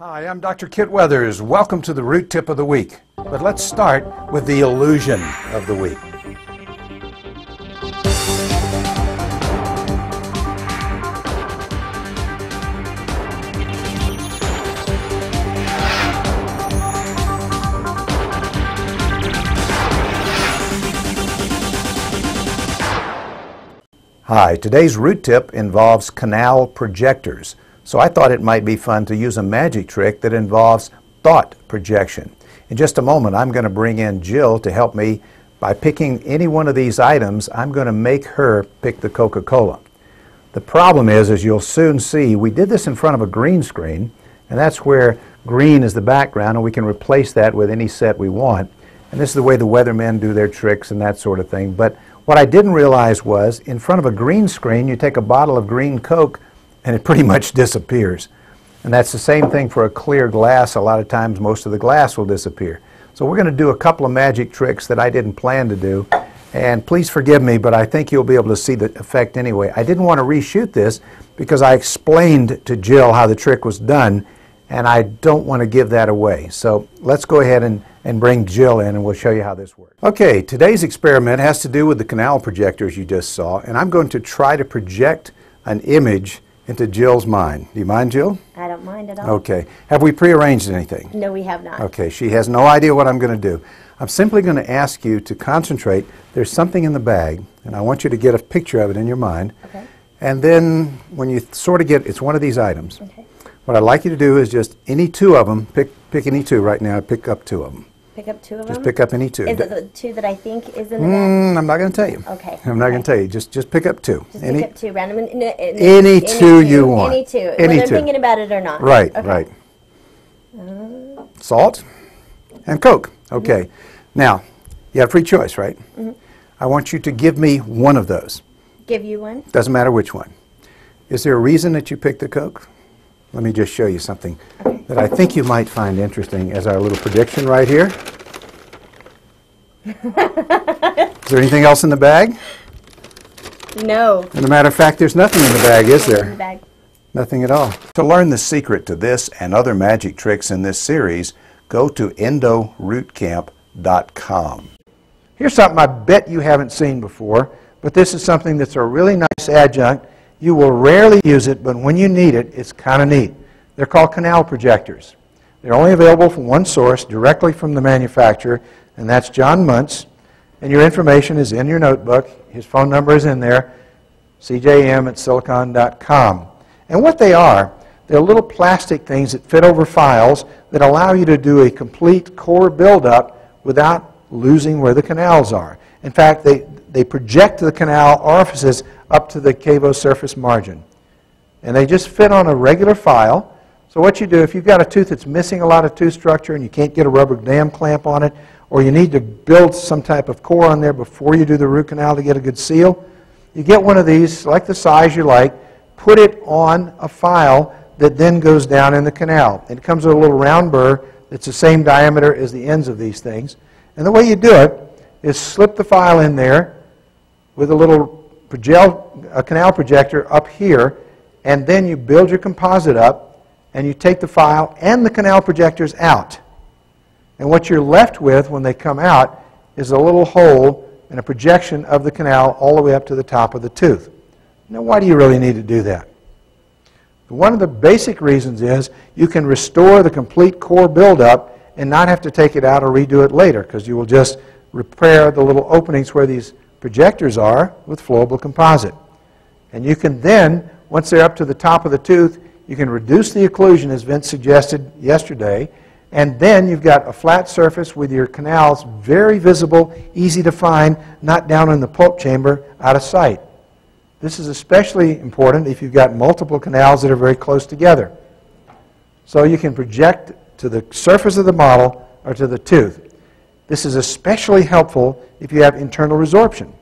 Hi, I'm Dr. Kit Weathers. Welcome to the root tip of the week. But let's start with the illusion of the week. Hi, today's root tip involves canal projectors. So I thought it might be fun to use a magic trick that involves thought projection. In just a moment, I'm going to bring in Jill to help me by picking any one of these items. I'm going to make her pick the Coca-Cola. The problem is, as you'll soon see, we did this in front of a green screen, and that's where green is the background, and we can replace that with any set we want. And this is the way the weathermen do their tricks and that sort of thing. But what I didn't realize was, in front of a green screen, you take a bottle of green Coke, and it pretty much disappears. And that's the same thing for a clear glass. A lot of times most of the glass will disappear. So we're going to do a couple of magic tricks that I didn't plan to do. And please forgive me, but I think you'll be able to see the effect anyway. I didn't want to reshoot this because I explained to Jill how the trick was done, and I don't want to give that away. So let's go ahead and, and bring Jill in, and we'll show you how this works. Okay, today's experiment has to do with the canal projectors you just saw, and I'm going to try to project an image into Jill's mind. Do you mind, Jill? I don't mind at all. Okay. Have we prearranged anything? No, we have not. Okay. She has no idea what I'm going to do. I'm simply going to ask you to concentrate. There's something in the bag, and I want you to get a picture of it in your mind. Okay. And then when you sort of get, it's one of these items. Okay. What I'd like you to do is just any two of them, pick, pick any two right now, pick up two of them. Pick up two of them? Just pick up any two. Is it the two that I think is in the bag? Mm, I'm not going to tell you. Okay, I'm not going to tell you. Just, just pick up two. Just any, pick up two random. n- n- n- Any two you want. Any two. Any whether two. I'm thinking about it or not. Right, Okay. right. Salt and Coke. Okay. Now, you have free choice, right? Mm-hmm. I want you to give me one of those. Give you one. Doesn't matter which one. Is there a reason that you picked the Coke? Let me just show you something that I think you might find interesting as our little prediction right here. Is there anything else in the bag? No. As a matter of fact, there's nothing in the bag, is In the there? bag. Nothing at all. To learn the secret to this and other magic tricks in this series, go to endorootcamp.com. Here's something I bet you haven't seen before, but this is something that's a really nice adjunct. You will rarely use it, but when you need it, it's kind of neat. They're called canal projectors. They're only available from one source, directly from the manufacturer, and that's John Muntz. And your information is in your notebook. His phone number is in there, cjm at silicon.com. And what they are, they're little plastic things that fit over files that allow you to do a complete core buildup without losing where the canals are. In fact, they, they project the canal orifices up to the cavo surface margin. And they just fit on a regular file. So what you do, if you've got a tooth that's missing a lot of tooth structure and you can't get a rubber dam clamp on it, or you need to build some type of core on there before you do the root canal to get a good seal, you get one of these, select the size you like, put it on a file that then goes down in the canal. It comes with a little round burr that's the same diameter as the ends of these things. And the way you do it is slip the file in there with a little projel, a canal projector up here, and then you build your composite up, and you take the file and the canal projectors out. And what you're left with when they come out is a little hole and a projection of the canal all the way up to the top of the tooth. Now, why do you really need to do that? One of the basic reasons is you can restore the complete core buildup and not have to take it out or redo it later because you will just repair the little openings where these projectors are with flowable composite. And you can then, once they're up to the top of the tooth, you can reduce the occlusion as Vince suggested yesterday, and then you've got a flat surface with your canals very visible, easy to find, not down in the pulp chamber, out of sight. This is especially important if you've got multiple canals that are very close together. So you can project to the surface of the model or to the tooth. This is especially helpful if you have internal resorption.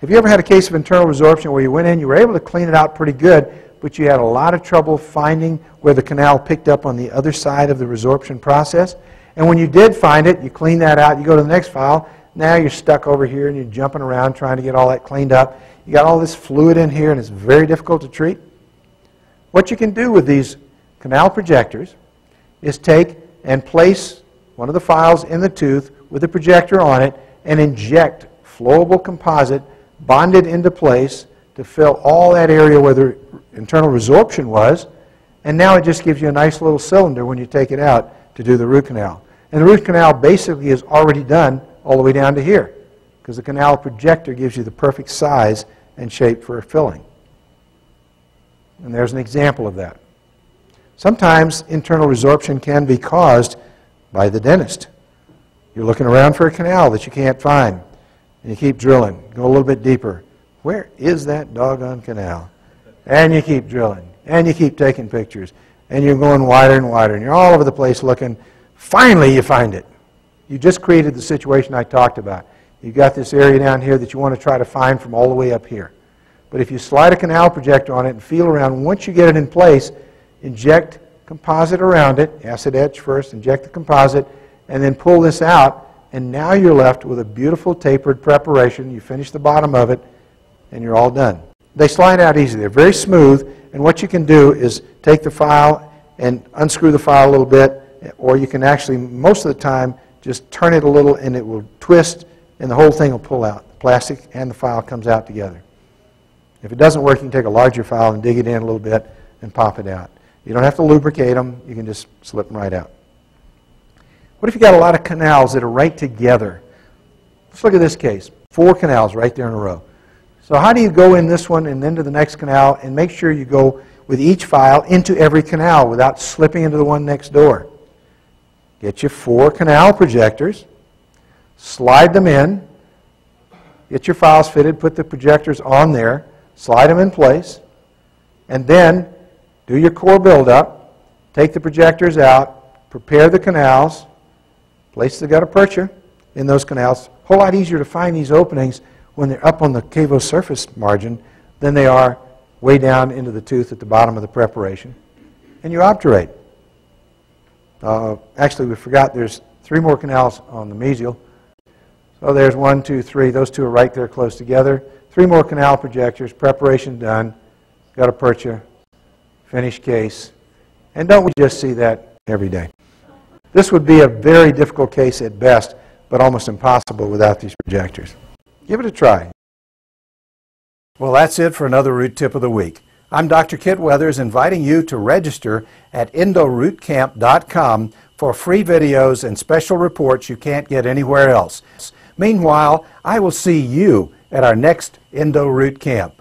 Have you ever had a case of internal resorption where you went in, you were able to clean it out pretty good, but you had a lot of trouble finding where the canal picked up on the other side of the resorption process? And when you did find it, you clean that out, you go to the next file, now you're stuck over here and you're jumping around trying to get all that cleaned up. You got all this fluid in here and it's very difficult to treat. What you can do with these canal projectors is take and place one of the files in the tooth with a projector on it and inject flowable composite bonded into place to fill all that area where the internal resorption was. And now it just gives you a nice little cylinder when you take it out to do the root canal. And the root canal basically is already done all the way down to here because the canal projector gives you the perfect size and shape for a filling. And there's an example of that. Sometimes internal resorption can be caused by the dentist. You're looking around for a canal that you can't find, and you keep drilling. Go a little bit deeper. Where is that doggone canal? And you keep drilling, and you keep taking pictures, and you're going wider and wider, and you're all over the place looking. Finally, you find it. You just created the situation I talked about. You've got this area down here that you want to try to find from all the way up here. But if you slide a canal projector on it and feel around, once you get it in place, inject composite around it, acid etch first, inject the composite, and then pull this out, and now you're left with a beautiful tapered preparation. You finish the bottom of it, and you're all done. They slide out easy. They're very smooth, and what you can do is take the file and unscrew the file a little bit, or you can actually, most of the time, just turn it a little and it will twist and the whole thing will pull out. The plastic and the file comes out together. If it doesn't work, you can take a larger file and dig it in a little bit and pop it out. You don't have to lubricate them. You can just slip them right out. What if you got a lot of canals that are right together? Let's look at this case. Four canals right there in a row. So how do you go in this one and then to the next canal and make sure you go with each file into every canal without slipping into the one next door? Get your four canal projectors, slide them in, get your files fitted, put the projectors on there, slide them in place, and then do your core buildup, take the projectors out, prepare the canals, place the gutta percha in those canals. A whole lot easier to find these openings when they're up on the cavo surface margin than they are way down into the tooth at the bottom of the preparation. And you obturate. Uh, actually, we forgot there's three more canals on the mesial. So there's one, two, three. Those two are right there close together. Three more canal projectors, preparation done, gutta percha, finished case. And don't we just see that every day? This would be a very difficult case at best, but almost impossible without these projectors. Give it a try. Well, that's it for another Root Tip of the Week. I'm Dr. Kit Weathers inviting you to register at endorootcamp.com for free videos and special reports you can't get anywhere else. Meanwhile, I will see you at our next Endo Root Camp.